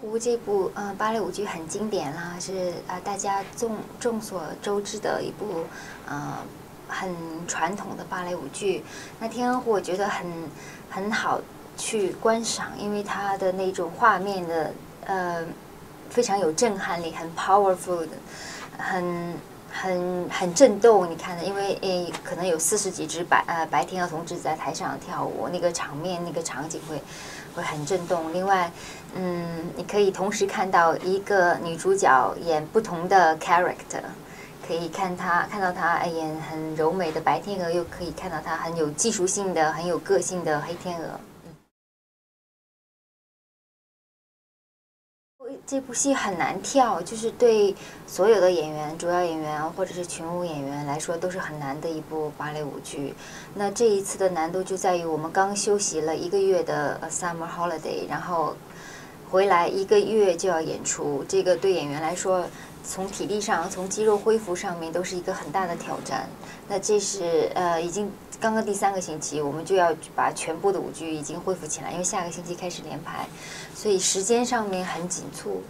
湖》这部嗯芭蕾舞剧很经典啦，是啊大家众众所周知的一部呃很传统的芭蕾舞剧。那《天鹅湖》我觉得很很好去观赏，因为它的那种画面的呃非常有震撼力，很 powerful 的，很。很很震动，你看的，因为诶，可能有四十几只白呃白天鹅同志在台上跳舞，那个场面那个场景会会很震动。另外，嗯，你可以同时看到一个女主角演不同的 character，可以看她看到她演很柔美的白天鹅，又可以看到她很有技术性的、很有个性的黑天鹅。这部戏很难跳，就是对所有的演员、主要演员或者是群舞演员来说都是很难的一部芭蕾舞剧。那这一次的难度就在于我们刚休息了一个月的 summer holiday，然后回来一个月就要演出，这个对演员来说，从体力上、从肌肉恢复上面都是一个很大的挑战。那这是呃，已经刚刚第三个星期，我们就要把全部的舞剧已经恢复起来，因为下个星期开始连排，所以时间上面很紧促。